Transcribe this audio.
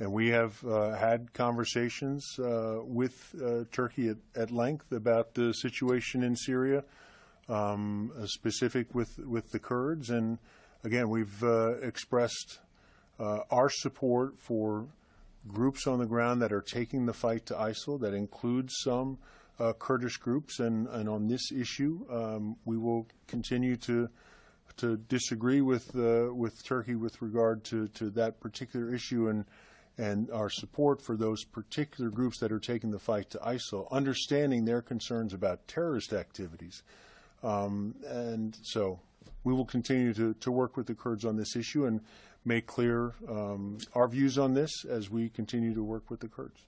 And we have uh, had conversations uh, with uh, Turkey at, at length about the situation in Syria, um, uh, specific with, with the Kurds. And again, we've uh, expressed uh, our support for groups on the ground that are taking the fight to ISIL. That includes some Kurdish groups. And, and on this issue, um, we will continue to to disagree with with Turkey with regard to, to that particular issue and and our support for those particular groups that are taking the fight to ISIL, understanding their concerns about terrorist activities. Um, and so we will continue to, to work with the Kurds on this issue and make clear um, our views on this as we continue to work with the Kurds.